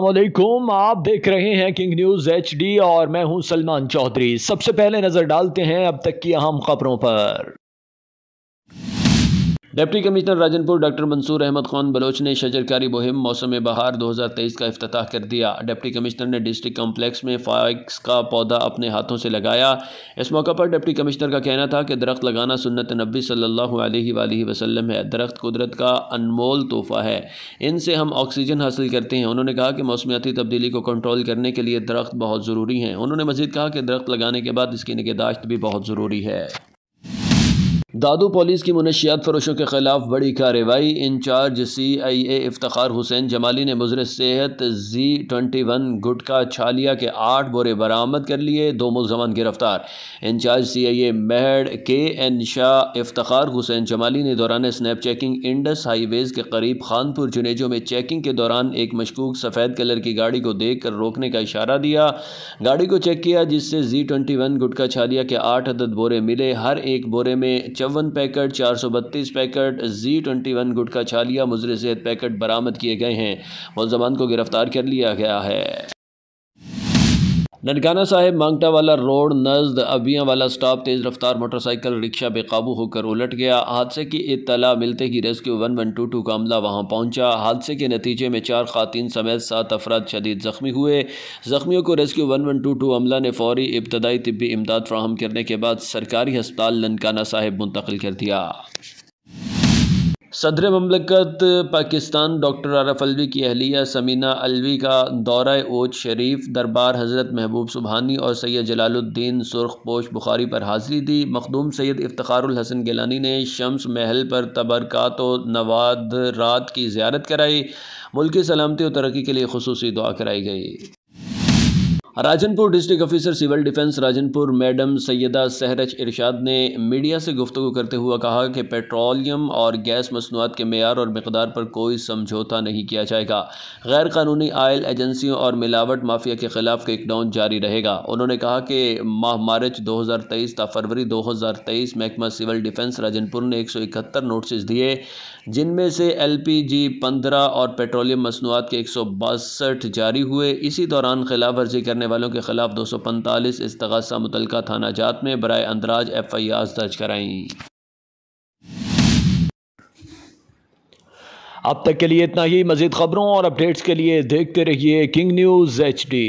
वालेकुम आप देख रहे हैं किंग न्यूज़ एच डी और मैं हूँ सलमान चौधरी। सबसे पहले नज़र डालते हैं अब तक की अहम खबरों पर। Deputy commissioner Rajanpur doctor Mansoor Ahmad Khan Baloch ने शजरकारी मुहिम मौसम बहार 2023 का अफ्ताह कर दिया। डिप्टी कमिश्नर ने डिस्ट्रिक्ट कम्प्लेक्स में फाइक्स का पौधा अपने हाथों से लगाया। इस मौका पर डिप्टी कमिश्नर का कहना था कि दरख्त लगाना सुन्नत नबी सल्लल्लाहु अलैहि है। दरख्त कुदरत का अनमोल तोहफ़ा है। इनसे हम ऑक्सीजन हासिल करते हैं। उन्होंने कहा कि मौसमियाती तब्दीली को कंट्रोल करने के लिए दरख्त बहुत ज़रूरी हैं। उन्होंने मजीद कहा कि दरख्त लगाने के बाद इसकी निगहदाश्त भी बहुत ज़रूरी है। दादू पुलिस की मनशियात फरोशों के खिलाफ बड़ी कार्रवाई। Incharge C I A Iftar Hussain Jamali ने मुजर सेहत जी ट्वेंटी वन गुटका छालिया के आठ बोरे बरामद कर लिए, दो मुलजमान गिरफ़्तार। In charge C I A Mehar K N Shah Iftar Hussain Jamali ने दौरान स्नैप चेकिंग इंडस हाईवेज के करीब खानपुर जुनेजो में चेकिंग के दौरान एक मशकूक सफ़ेद कलर की गाड़ी को देख कर रोकने का इशारा दिया। गाड़ी को चेक किया, जिससे जी ट्वेंटी वन गुटका छालिया के आठ अदद बोरे मिले। हर एक बोरे में चौवन पैकेट, चार सौ बत्तीस पैकेट जी ट्वेंटी वन गुटखा छालिया मुजर सेहत पैकेट बरामद किए गए हैं। मुलजमान को गिरफ़्तार कर लिया गया है। ननकाना साहिब, मांगटा वाला रोड, नजद अबियाँ वाला स्टॉप, तेज़ रफ्तार मोटरसाइकिल, रिक्शा बेकाबू होकर उलट गया। हादसे की इतला मिलते ही rescue one one two two का अमला वहाँ पहुँचा। हादसे के नतीजे में चार खातन समेत सात अफराद शदीद ज़ख्मी हुए। ज़ख्मियों को rescue one one two two अमला ने फौरी इब्तदाई तबी इमदाद फ्राहम करने के बाद सरकारी हस्पताल ननकाना साहिब मुंतकिल कर दिया। सदर ममलकत, पाकिस्तान डॉक्टर आरफ अलवी की अहलिया समीना अलवी का दौरा ओज शरीफ, दरबार हज़रत महबूब सुबहानी और सैयद जलालुद्दीन सुरख पोश बुखारी पर हाज़िरी दी। मखदूम सैयद इफ्तारहसन गिलानी ने शम्स महल पर तबरक़ात नवाद रात की ज्यारत कराई। मुल्की सलामती और तरक्की के लिए खसूस दुआ कराई गई। Rajanpur district officer, civil defence Rajanpur madam Saida सहरच Irshad ने मीडिया से गुफ्तु करते हुए कहा कि पेट्रोलियम और गैस मसनूआत के मैार और मकदार पर कोई समझौता नहीं किया जाएगा। गैर कानूनी आयल एजेंसियों और मिलावट माफिया के खिलाफ क्रैकडाउन जारी रहेगा। उन्होंने कहा कि माह मार्च दो हज़ार तेईस ता फरवरी दो हज़ार तेईस महकमा सिविल डिफेंस राजनपुर ने एक सौ इकहत्तर नोटिस दिए, जिनमें से एल पी जी पंद्रह और पेट्रोलियम मसनूआत के एक सौ बासठ जारी हुए। इसी दौरान खिलाफ वर्जी करने करने वालों के खिलाफ दो सौ पैंतालीस इसतगासा मुतल थाना जात में बर अंदराज एफ़ आई आर दर्ज कराई। अब तक के लिए इतना ही। मजीद खबरों और अपडेट्स के लिए देखते रहिए किंग न्यूज़ एच डी